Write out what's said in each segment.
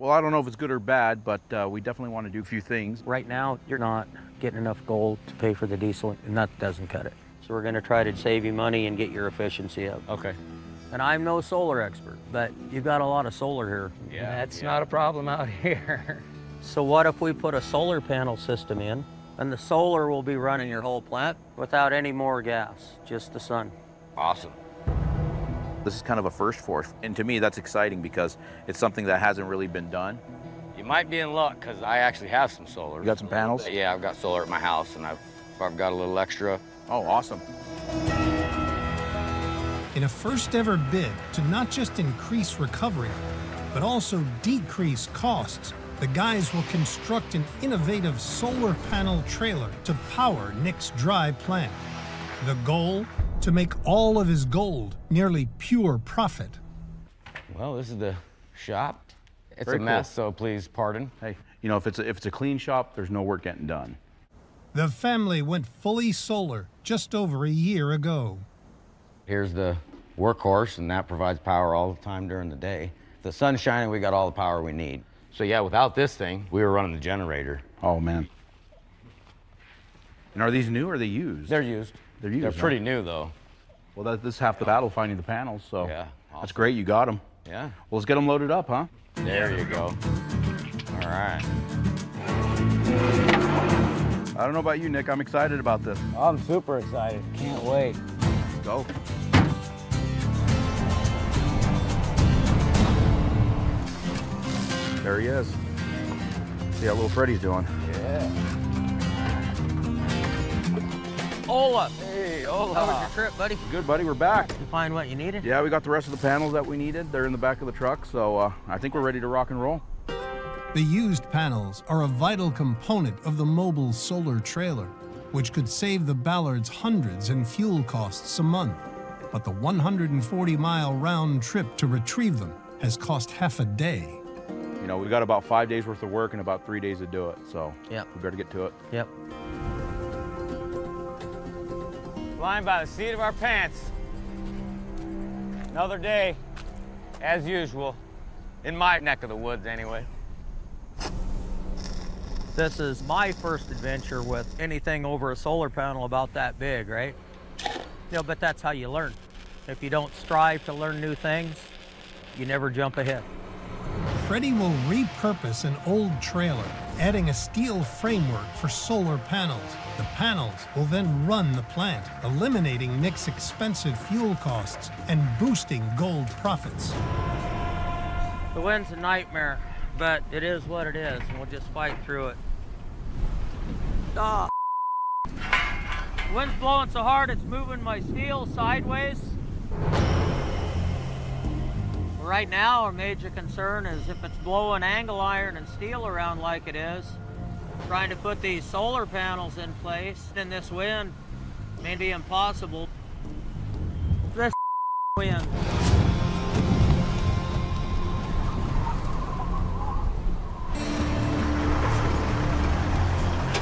Well, I don't know if it's good or bad, but uh, we definitely want to do a few things. Right now, you're not getting enough gold to pay for the diesel, and that doesn't cut it. So we're gonna try to save you money and get your efficiency up. Okay. And I'm no solar expert, but you've got a lot of solar here. Yeah. That's not a problem out here. So what if we put a solar panel system in, and the solar will be running your whole plant without any more gas, just the sun? Awesome. This is kind of a first for us. And to me, that's exciting because it's something that hasn't really been done. You might be in luck because I actually have some solar. You got some panels? Yeah, I've got solar at my house, and I've I've got a little extra. Oh, awesome. in a first ever bid to not just increase recovery, but also decrease costs, the guys will construct an innovative solar panel trailer to power Nick's dry plant. The goal? To make all of his gold nearly pure profit. Well, this is the shop. It's Very a cool. mess, so please pardon. Hey, you know, if it's a, if it's a clean shop, there's no work getting done. The family went fully solar just over a year ago. Here's the workhorse, and that provides power all the time during the day. If the sun's shining, we got all the power we need. So yeah, without this thing, we were running the generator. Oh man. And are these new or are they used? They're used. They're used, They're huh? pretty new though. well, that, this is half the battle finding the panels. So Yeah, that's great. You got them. Yeah. Well, let's get them loaded up, huh? There you go. All right. I don't know about you, Nick. I'm excited about this. I'm super excited. Can't wait. Go. There he is. See how little Freddy's doing. Ola, Hey, how was your trip, buddy? Good, buddy. We're back. You find what you needed? Yeah, we got the rest of the panels that we needed. They're in the back of the truck, so uh, I think we're ready to rock and roll. The used panels are a vital component of the mobile solar trailer, which could save the Ballards hundreds in fuel costs a month. But the 140 mile round trip to retrieve them has cost half a day. You know, we've got about five days worth of work and about three days to do it, so Yep. we better get to it. Yep. Flying by the seat of our pants. Another day, as usual, in my neck of the woods anyway. This is my first adventure with anything over a solar panel about that big, right? You know, but that's how you learn. If you don't strive to learn new things, you never jump ahead. Freddy will repurpose an old trailer, adding a steel framework for solar panels. The panels will then run the plant, eliminating Nick's expensive fuel costs and boosting gold profits. The wind's a nightmare, but it is what it is, and we'll just fight through it. Ah. The wind's blowing so hard it's moving my steel sideways. Right now, our major concern is if it's blowing angle iron and steel around like it is, trying to put these solar panels in place in this wind may be impossible. This wind.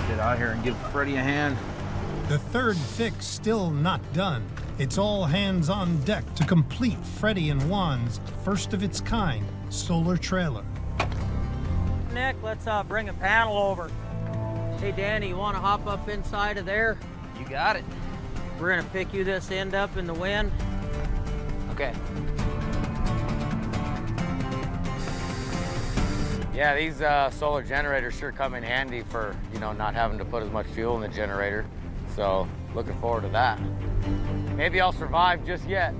Get out here and give Freddy a hand. The third fix still not done. It's all hands on deck to complete Freddy and Juan's first of its kind solar trailer. Nick, let's uh, bring a panel over. Hey, Danny, you want to hop up inside of there? You got it. We're going to pick you this end up in the wind. Okay. Yeah, these uh, solar generators sure come in handy for, you know, not having to put as much fuel in the generator. So, looking forward to that. Maybe I'll survive just yet.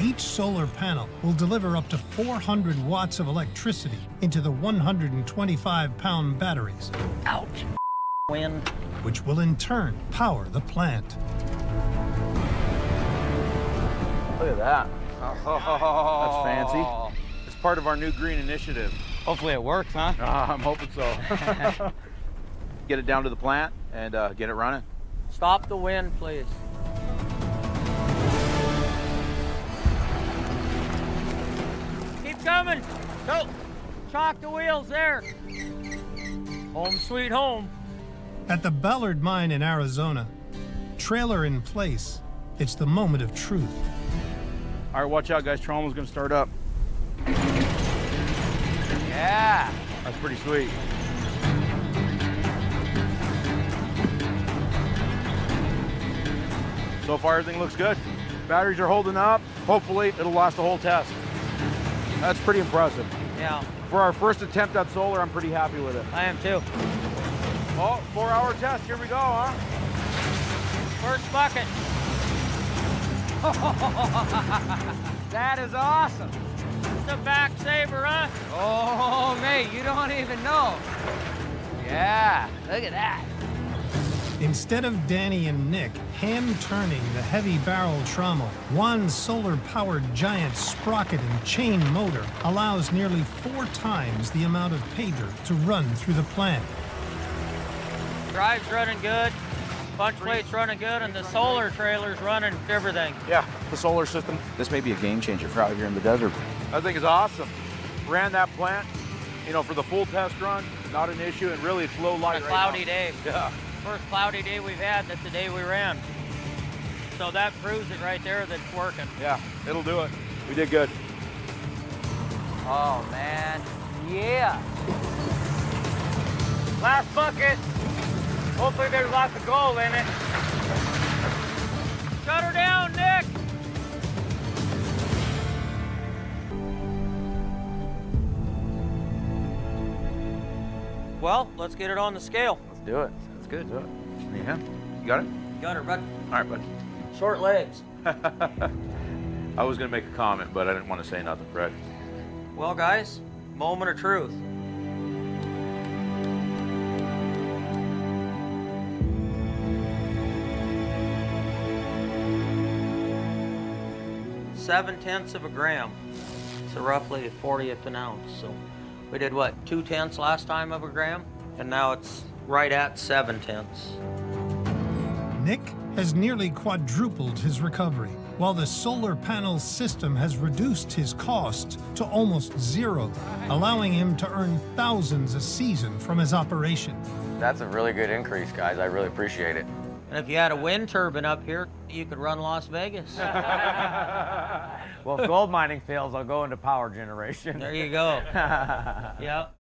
Each solar panel will deliver up to 400 watts of electricity into the 125 pound batteries, Ouch. Wind. which will in turn power the plant. Look at that. That's fancy. It's part of our new green initiative. Hopefully it works, huh? Ah, I'm hoping so. get it down to the plant and uh, get it running. Stop the wind, please. Coming. Go. Chalk the wheels there. Home sweet home. At the Ballard Mine in Arizona, trailer in place, it's the moment of truth. All right, watch out, guys. Trommel's gonna start up. Yeah. That's pretty sweet. So far, everything looks good. Batteries are holding up. Hopefully, it'll last the whole test. That's pretty impressive. Yeah, For our first attempt at solar, I'm pretty happy with it. I am too. Oh, four hour test. Here we go, huh? First bucket. That is awesome. It's a back saver, huh? Oh, mate, you don't even know. Yeah, look at that. Instead of Danny and Nick hand turning the heavy barrel trommel, Juan's solar powered giant sprocket and chain motor allows nearly four times the amount of pager to run through the plant. Drive's running good. Punch weight's running good, and the solar trailer's running everything. Yeah, the solar system. This may be a game changer for out here in the desert. I think it's awesome. Ran that plant, you know, for the full test run, not an issue, and really it's low On light a right cloudy now. day. Yeah. First cloudy day we've had, that's the day we ran. So that proves it right there that it's working. Yeah, it'll do it. We did good. Oh, man. Yeah. Last bucket. Hopefully there's lots of gold in it. Shut her down, Nick! Well, let's get it on the scale. Let's do it. Good. Yeah. You got it? Got her, bud. All right, bud. Short legs. I was gonna make a comment, but I didn't want to say nothing, Fred. Well, guys, moment of truth. Seven tenths of a gram. So roughly a 40th an ounce. So we did what, two tenths last time of a gram? And now it's right at seven tenths. Nick has nearly quadrupled his recovery, while the solar panel system has reduced his cost to almost zero, allowing him to earn thousands a season from his operation. That's a really good increase, guys. I really appreciate it. And if you had a wind turbine up here, you could run Las Vegas. Well, if gold mining fails, I'll go into power generation. there you go. yep.